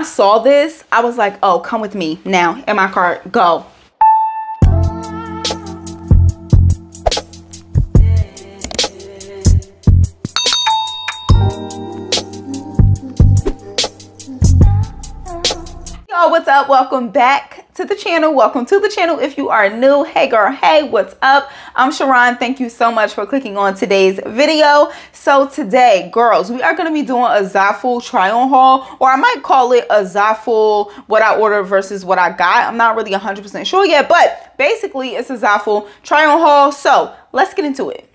I saw this, I was like, oh, come with me now in my car, go. Yo, what's up? Welcome back to the channel. Welcome to the channel. If you are new, hey girl, hey, what's up? I'm Sharron. Thank you so much for clicking on today's video. So today, girls, we are going to be doing a Zaful try on haul, or I might call it a Zaful what I ordered versus what I got. I'm not really 100% sure yet, but basically it's a Zaful try on haul. So let's get into it.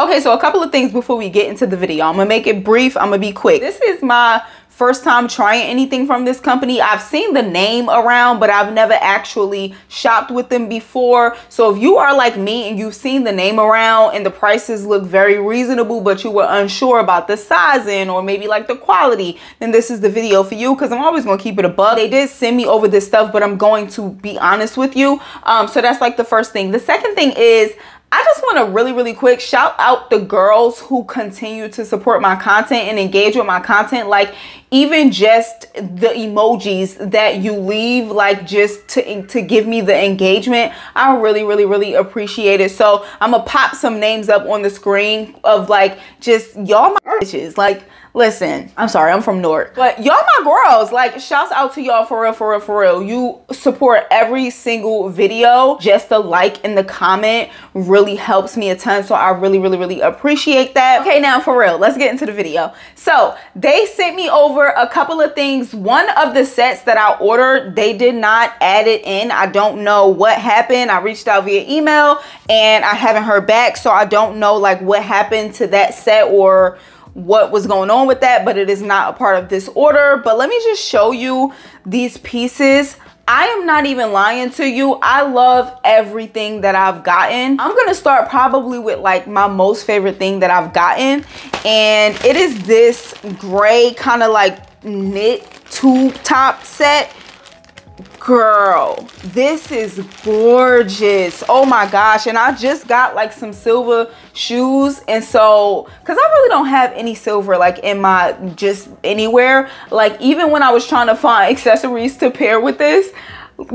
Okay, so a couple of things before we get into the video. I'm gonna make it brief. I'm gonna be quick. This is my first time trying anything from this company. I've seen the name around, but I've never actually shopped with them before. So if you are like me and you've seen the name around and the prices look very reasonable, but you were unsure about the sizing or maybe like the quality, then this is the video for you because I'm always going to keep it above. They did send me over this stuff, but I'm going to be honest with you. Um, so that's like the first thing. The second thing is I just want to really, really quick shout out the girls who continue to support my content and engage with my content. Like even just the emojis that you leave, like just to, to give me the engagement, I really, really, really appreciate it. So I'm going to pop some names up on the screen of like just y'all my bitches. Like Listen, I'm sorry, I'm from Newark. But y'all my girls. Like, shouts out to y'all for real, for real, for real. You support every single video. Just the like and the comment really helps me a ton. So I really, really, really appreciate that. Okay, now for real, let's get into the video. So they sent me over a couple of things. One of the sets that I ordered, they did not add it in. I don't know what happened. I reached out via email and I haven't heard back. So I don't know like what happened to that set or what was going on with that, but it is not a part of this order. But let me just show you these pieces. I am not even lying to you. I love everything that I've gotten. I'm gonna start probably with like my most favorite thing that I've gotten. And it is this gray kind of like knit tube top set girl this is gorgeous. Oh my gosh and i just got like some silver shoes and so because i really don't have any silver like in my just anywhere. Like even when i was trying to find accessories to pair with this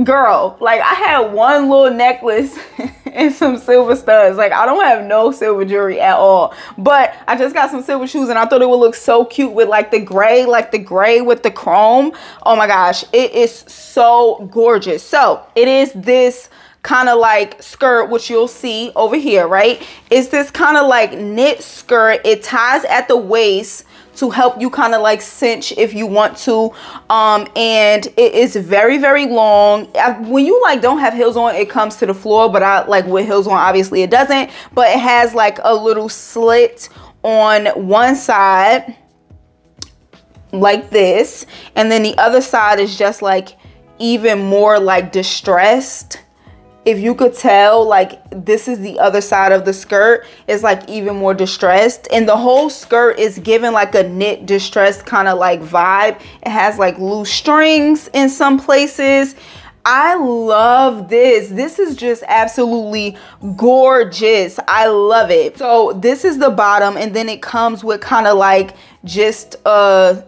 girl like i had one little necklace and some silver studs. Like i don't have no silver jewelry at all. But i just got some silver shoes and i thought it would look so cute with like the gray like the gray with the chrome. Oh my gosh it is so gorgeous. So it is this kind of like skirt which you'll see over here right? It's this kind of like knit skirt. It ties at the waist to help you kind of like cinch if you want to. Um and it is very very long. When you like don't have heels on it comes to the floor but i like with heels on obviously it doesn't. But it has like a little slit on one side like this. And then the other side is just like even more like distressed if you could tell like this is the other side of the skirt it's like even more distressed and the whole skirt is given like a knit distressed kind of like vibe it has like loose strings in some places I love this. This is just absolutely gorgeous. I love it. So this is the bottom and then it comes with kind of like just a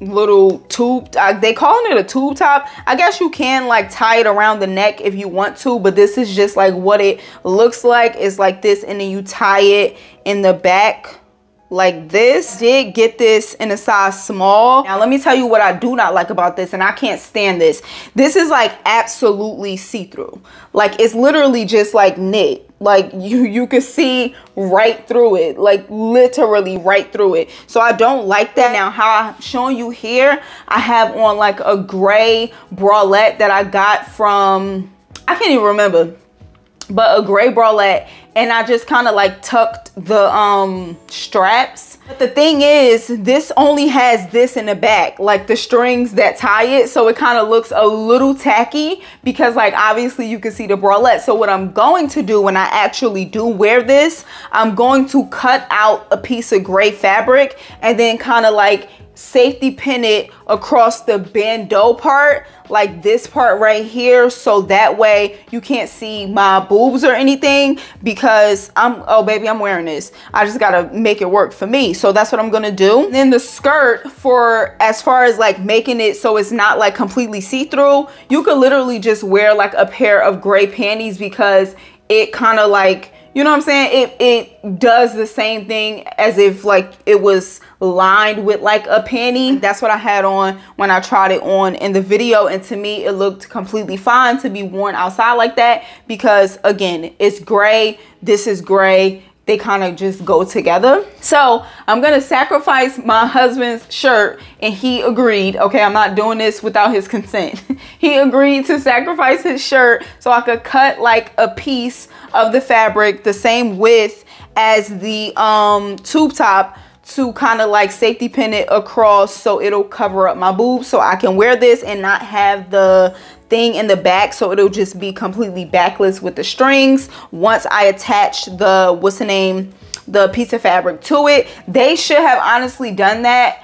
little tube uh, they calling it a tube top. I guess you can like tie it around the neck if you want to but this is just like what it looks like. It's like this and then you tie it in the back like this. Did get this in a size small. Now let me tell you what i do not like about this and i can't stand this. This is like absolutely see-through. Like it's literally just like knit like you you could see right through it. Like literally right through it. So i don't like that. Now how i'm showing you here i have on like a gray bralette that i got from i can't even remember but a gray bralette and I just kind of like tucked the um straps. But the thing is, this only has this in the back, like the strings that tie it. So it kind of looks a little tacky because like obviously you can see the bralette. So what I'm going to do when I actually do wear this, I'm going to cut out a piece of gray fabric and then kind of like safety pin it across the bandeau part like this part right here so that way you can't see my boobs or anything because because I'm, oh baby, I'm wearing this. I just gotta make it work for me. So that's what I'm gonna do. Then the skirt for as far as like making it so it's not like completely see-through, you could literally just wear like a pair of gray panties because it kind of like you know what I'm saying? It it does the same thing as if like it was lined with like a panty. That's what I had on when I tried it on in the video. And to me, it looked completely fine to be worn outside like that because again, it's gray. This is gray they kind of just go together. So I'm gonna sacrifice my husband's shirt and he agreed. Okay, I'm not doing this without his consent. he agreed to sacrifice his shirt so I could cut like a piece of the fabric the same width as the um, tube top to kind of like safety pin it across so it'll cover up my boobs so I can wear this and not have the thing in the back so it'll just be completely backless with the strings once I attach the what's the name the piece of fabric to it they should have honestly done that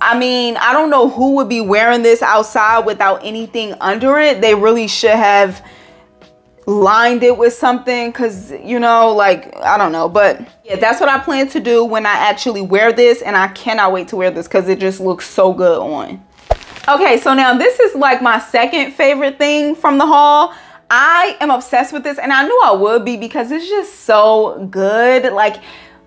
I mean, I don't know who would be wearing this outside without anything under it. They really should have lined it with something because you know like i don't know but yeah that's what i plan to do when i actually wear this and i cannot wait to wear this because it just looks so good on. Okay so now this is like my second favorite thing from the haul. I am obsessed with this and i knew i would be because it's just so good like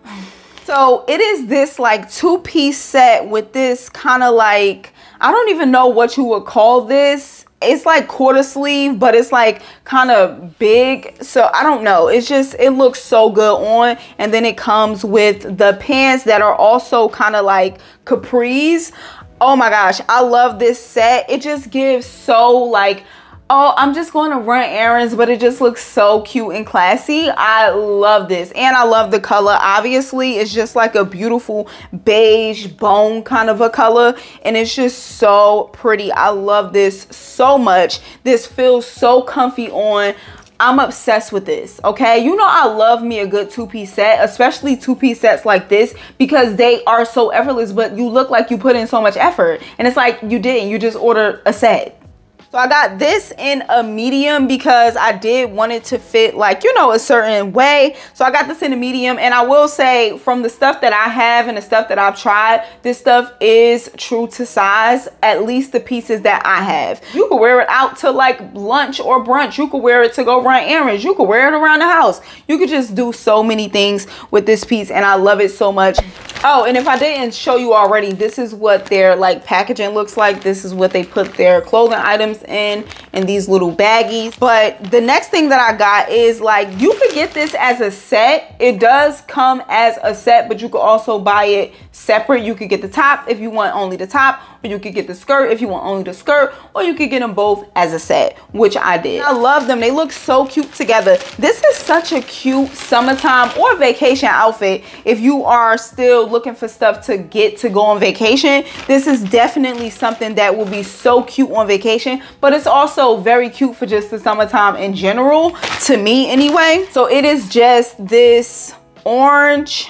so it is this like two-piece set with this kind of like i don't even know what you would call this it's like quarter sleeve but it's like kind of big. So i don't know. It's just it looks so good on. And then it comes with the pants that are also kind of like capris. Oh my gosh i love this set. It just gives so like oh i'm just going to run errands but it just looks so cute and classy i love this and i love the color obviously it's just like a beautiful beige bone kind of a color and it's just so pretty i love this so much this feels so comfy on I'm obsessed with this, okay? You know I love me a good two-piece set, especially two-piece sets like this because they are so effortless, but you look like you put in so much effort. And it's like you didn't, you just ordered a set. So I got this in a medium because I did want it to fit like, you know, a certain way. So I got this in a medium and I will say from the stuff that I have and the stuff that I've tried, this stuff is true to size, at least the pieces that I have. You could wear it out to like lunch or brunch. You could wear it to go run errands. You could wear it around the house. You could just do so many things with this piece and I love it so much. Oh, and if I didn't show you already, this is what their like packaging looks like. This is what they put their clothing items in in these little baggies. But the next thing that i got is like you could get this as a set. It does come as a set but you could also buy it separate. You could get the top if you want only the top you could get the skirt if you want only the skirt or you could get them both as a set which i did. I love them. They look so cute together. This is such a cute summertime or vacation outfit. If you are still looking for stuff to get to go on vacation this is definitely something that will be so cute on vacation but it's also very cute for just the summertime in general to me anyway. So it is just this orange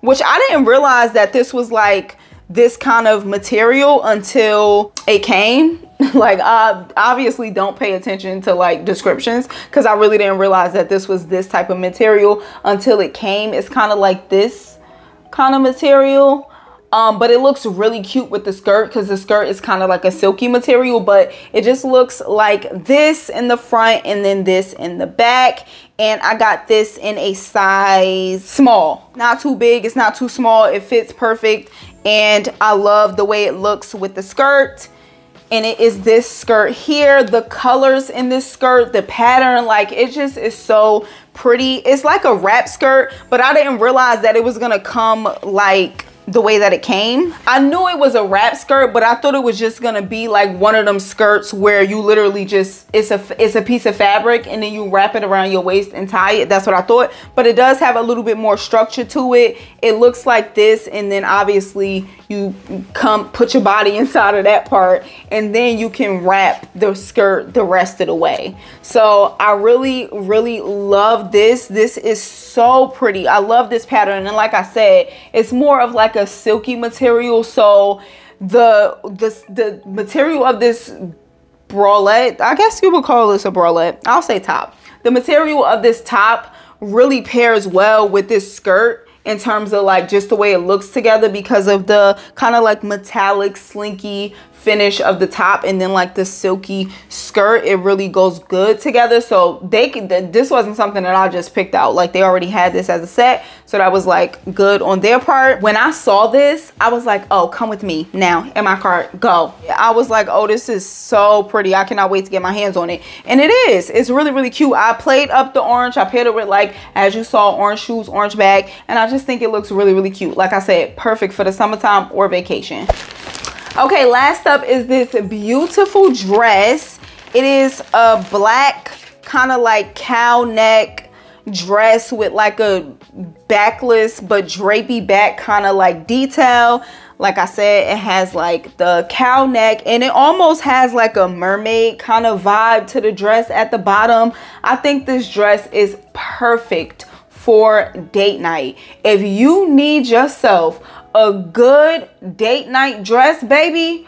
which I didn't realize that this was like this kind of material until it came. Like I obviously don't pay attention to like descriptions because I really didn't realize that this was this type of material until it came. It's kind of like this kind of material um, but it looks really cute with the skirt because the skirt is kind of like a silky material but it just looks like this in the front and then this in the back and I got this in a size small. Not too big it's not too small it fits perfect and I love the way it looks with the skirt. And it is this skirt here. The colors in this skirt the pattern like it just is so pretty. It's like a wrap skirt but I didn't realize that it was gonna come like the way that it came. I knew it was a wrap skirt, but I thought it was just gonna be like one of them skirts where you literally just it's a it's a piece of fabric and then you wrap it around your waist and tie it. That's what I thought. But it does have a little bit more structure to it. It looks like this, and then obviously you come put your body inside of that part and then you can wrap the skirt the rest of the way so i really really love this this is so pretty i love this pattern and like i said it's more of like a silky material. So the the, the material of this bralette i guess you would call this a bralette. I'll say top. The material of this top really pairs well with this skirt in terms of like just the way it looks together because of the kind of like metallic slinky finish of the top and then like the silky skirt it really goes good together. So they could this wasn't something that i just picked out. Like they already had this as a set so that was like good on their part. When i saw this i was like oh come with me now in my cart go. I was like oh this is so pretty. I cannot wait to get my hands on it. And it is. It's really really cute. I played up the orange. I paired it with like as you saw orange shoes orange bag and i just think it looks really really cute. Like i said perfect for the summertime or vacation Okay, last up is this beautiful dress. It is a black kind of like cow neck dress with like a backless but drapey back kind of like detail. Like I said, it has like the cow neck and it almost has like a mermaid kind of vibe to the dress at the bottom. I think this dress is perfect for date night. If you need yourself a good date night dress, baby,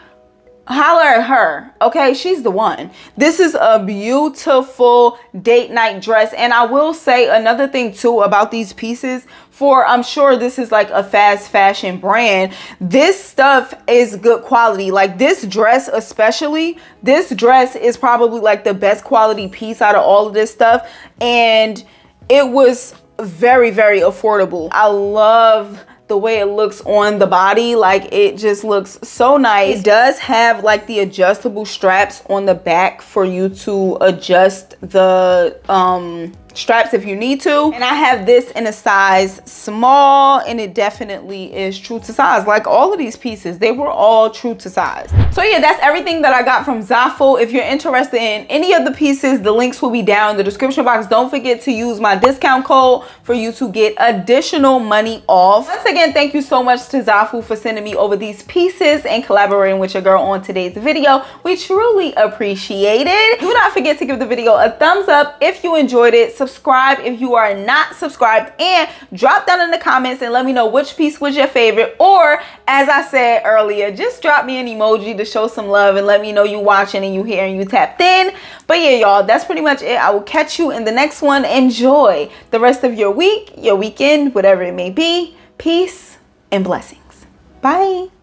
holler at her okay? She's the one. This is a beautiful date night dress. And i will say another thing too about these pieces. For i'm sure this is like a fast fashion brand. This stuff is good quality. Like this dress especially this dress is probably like the best quality piece out of all of this stuff. And it was very very affordable. I love the way it looks on the body like it just looks so nice. It does have like the adjustable straps on the back for you to adjust the um straps if you need to. And i have this in a size small and it definitely is true to size. Like all of these pieces they were all true to size. So yeah that's everything that i got from zaful if you're interested in any of the pieces the links will be down in the description box. Don't forget to use my discount code for you to get additional money off. Once again thank you so much to zaful for sending me over these pieces and collaborating with your girl on today's video. We truly appreciate it. Do not forget to give the video a thumbs up if you enjoyed it subscribe if you are not subscribed and drop down in the comments and let me know which piece was your favorite or as I said earlier just drop me an emoji to show some love and let me know you watching and you here and you tapped in. But yeah y'all that's pretty much it. I will catch you in the next one. Enjoy the rest of your week your weekend whatever it may be. Peace and blessings. Bye